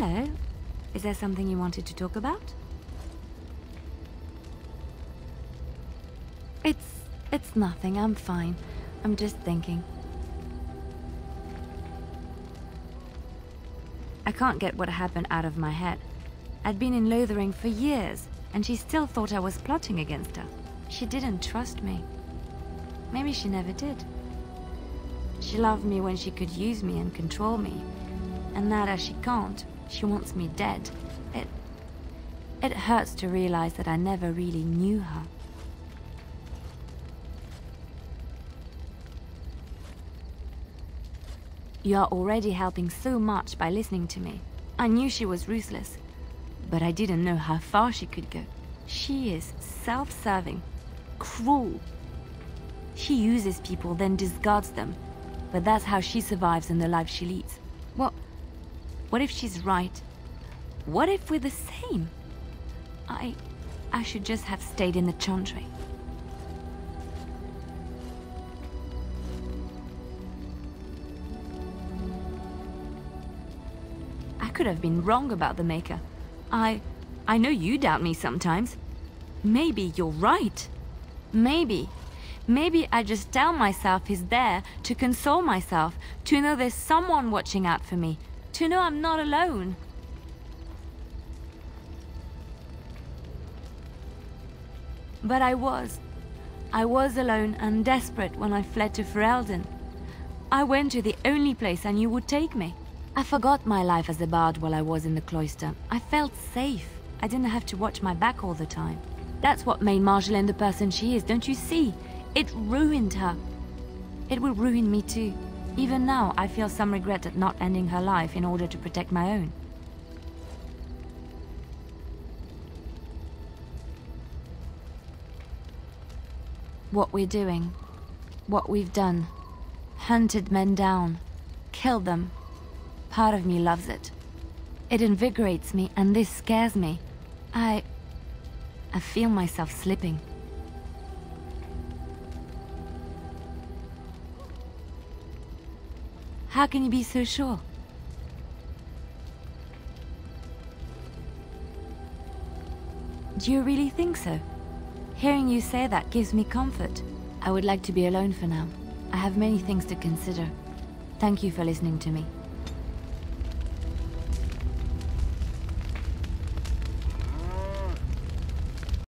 Hello. Is there something you wanted to talk about? It's... it's nothing. I'm fine. I'm just thinking. I can't get what happened out of my head. I'd been in Lothering for years, and she still thought I was plotting against her. She didn't trust me. Maybe she never did. She loved me when she could use me and control me. And now that she can't, she wants me dead. It... It hurts to realize that I never really knew her. You are already helping so much by listening to me. I knew she was ruthless, but I didn't know how far she could go. She is self-serving, cruel. She uses people, then discards them. But that's how she survives in the life she leads. What... what if she's right? What if we're the same? I... I should just have stayed in the Chantry. I could have been wrong about the Maker. I... I know you doubt me sometimes. Maybe you're right. Maybe. Maybe I just tell myself he's there to console myself, to know there's someone watching out for me, to know I'm not alone. But I was. I was alone and desperate when I fled to Ferelden. I went to the only place I knew would take me. I forgot my life as a bard while I was in the cloister. I felt safe. I didn't have to watch my back all the time. That's what made Marjolaine the person she is, don't you see? It ruined her. It will ruin me too. Even now, I feel some regret at not ending her life in order to protect my own. What we're doing, what we've done, hunted men down, killed them. Part of me loves it. It invigorates me, and this scares me. I... I feel myself slipping. How can you be so sure? Do you really think so? Hearing you say that gives me comfort. I would like to be alone for now. I have many things to consider. Thank you for listening to me.